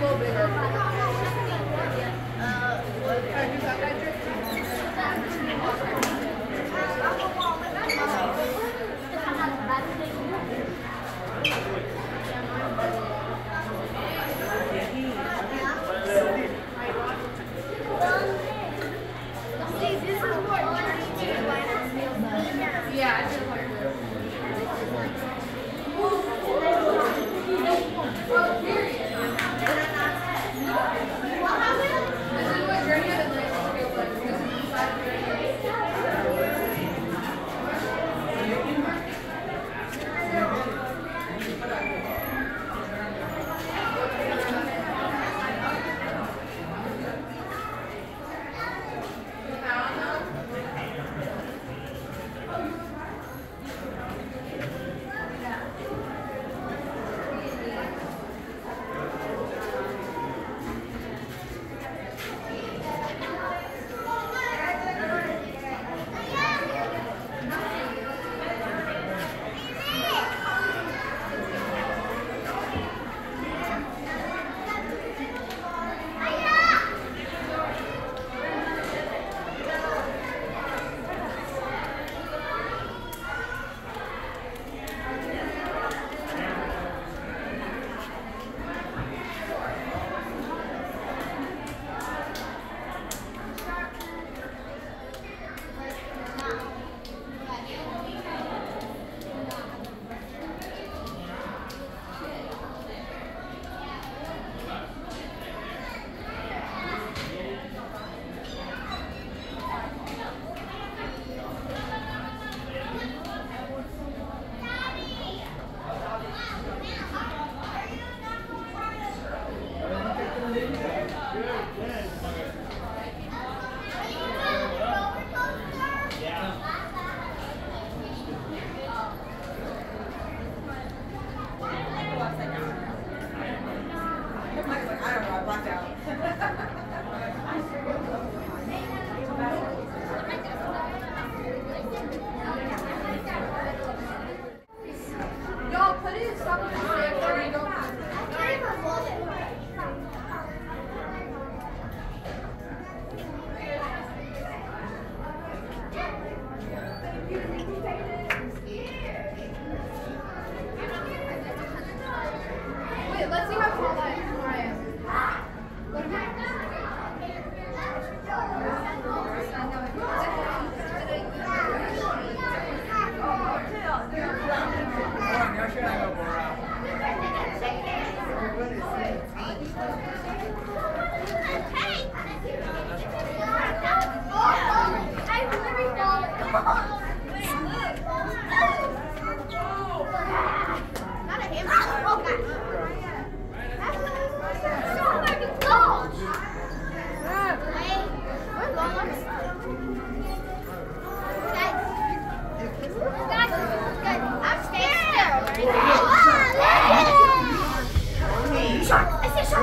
little bigger. blacked out.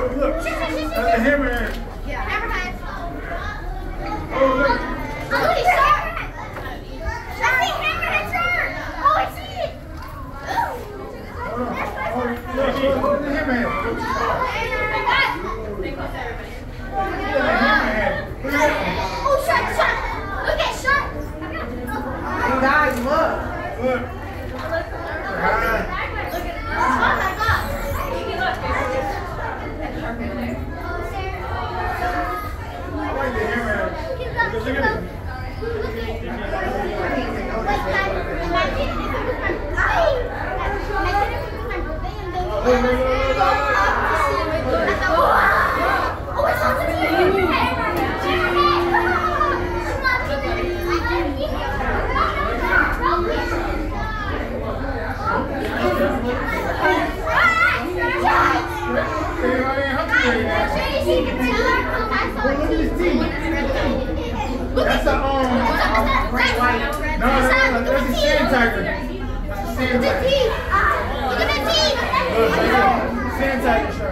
look, look. That's a hammerhead. Yeah. Hammerhead. Oh, look. Oh, look, he's sharp. Sharpie, hammerhead shark. Oh, I see it. Oh, no. Oh, look, look, look at the hammerhead. Look hammerhead. Oh, shark, shark. Look at shark. Guys. Look. That's a um bright. No, no, no, no. That's sand tiger. That's a sand tiger. Look at the teeth. Look at the teeth. Sand tiger.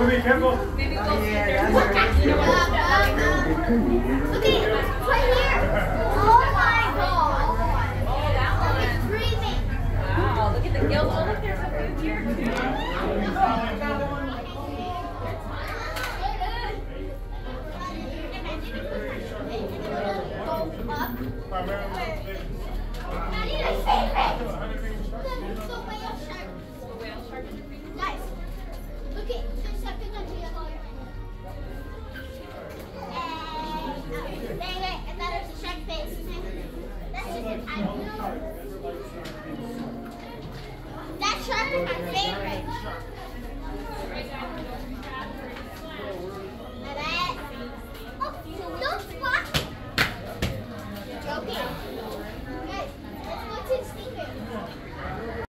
Ruby, careful. Maybe we'll Oh, sit yeah, there. that's right. You know? Look at it, right here. Oh my god. Oh, that Look, it's breathing. Wow, look at the gills. Oh, look, there's a few here too. Guys,